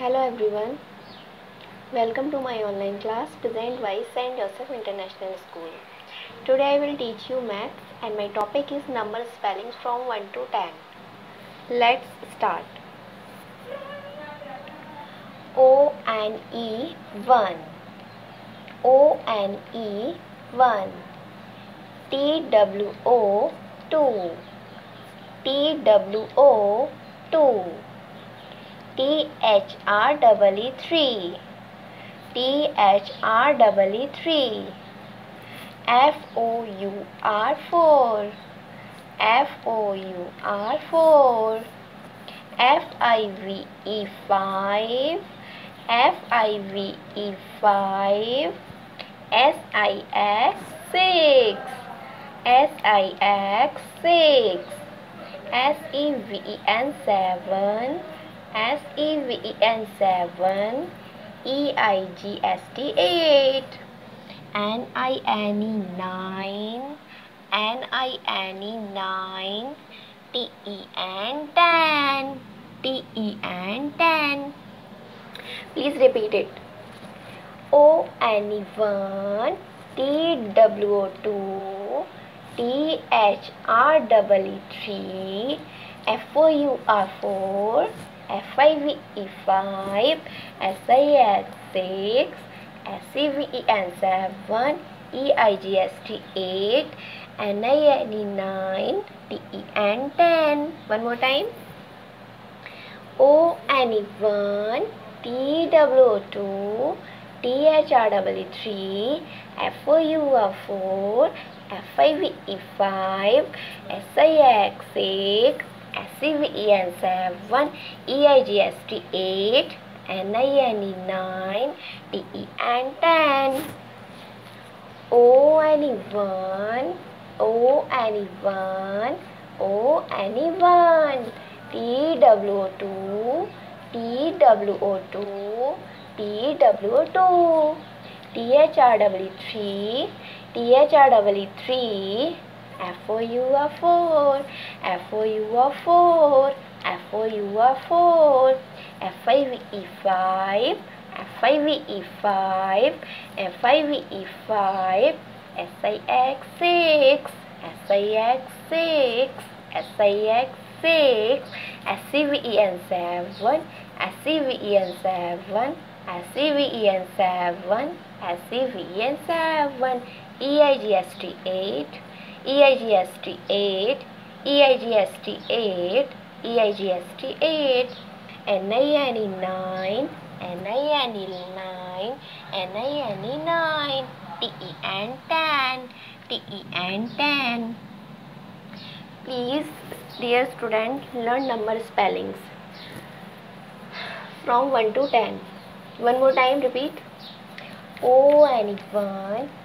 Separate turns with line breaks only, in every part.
Hello everyone. Welcome to my online class presented by St. Joseph International School. Today I will teach you maths and my topic is number spellings from 1 to 10. Let's start. O and E O N E 1 O N E 1 T W O 2 T W O 2 T H R double E three. T H R double E three. F O U R four. F O U R four. F I V E five. F I V E five. S I X six. S I X six. S E V E N seven. S E V E N seven E I G S T eight. N I N E nine N I N E nine T E N ten T E N ten. Please repeat it. O N E one T W O two T H R E three F O U R four five S I X six S E V E N seven E I G S T eight N I N E nine T E N ten. One more time. O N E one T W two T H R W three F O U R four F I V E five S I X six S CVEN7, EIGST 8, NINE 9, TEN 10, ONE 1, ONE 1, ONE 1, TWO2, TWO2, TWO2, T H R W three, T H R W three. F O U R four F O U R four F O U R four F I V E five F I V E five F I V E five S I X six S I X six S I X six S C V E N seven S C V E N seven S C V E N seven S C V E N seven E I G S T eight E I G S T eight E I G S T eight E I G S T eight N I N E nine N I N E nine N I N E nine T E N ten T E N ten Please, dear student, learn number spellings from 1 to 10. One more time, repeat. O N E 1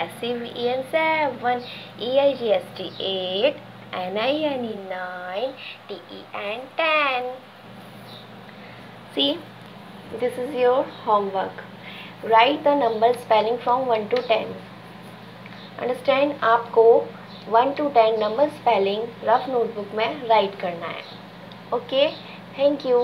S E V N seven E I G S T eight N I N E nine T E N ten C this is your homework write the number spelling from one to ten understand आपको one to ten number spelling rough notebook में write करना है. Okay thank you